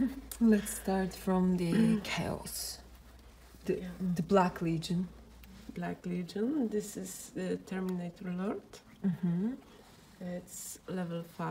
Let's start from the chaos. The, Yeah. the Black Legion. Black Legion. This is the Terminator Lord. Mm-hmm. It's level 5.